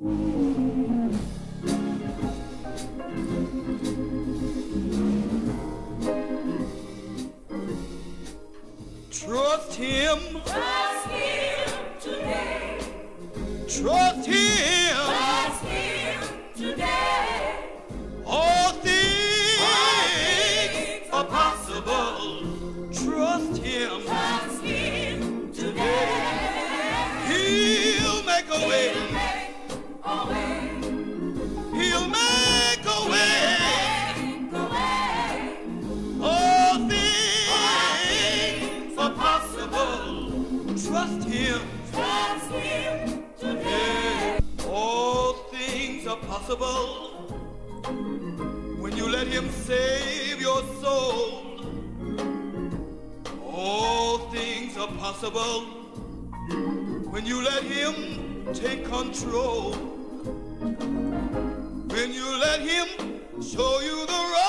Trust him. Trust him today. Trust him. Trust him. Trust him today. All things are possible when you let him save your soul. All things are possible when you let him take control. When you let him show you the road.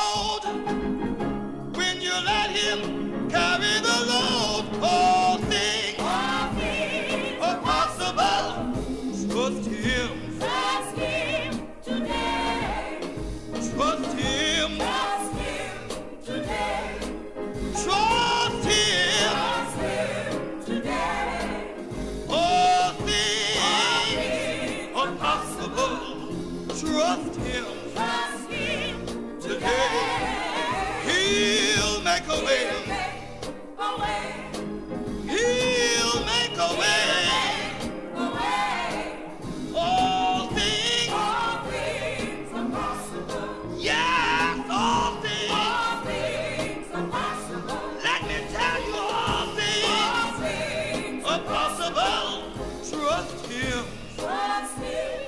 impossible. Trust him. Trust him today. today. He'll make a way. He'll make a way. All things, all things are. Yes, all things. All things are. Let me tell you, all things, all things are possible. Trust him. What's new?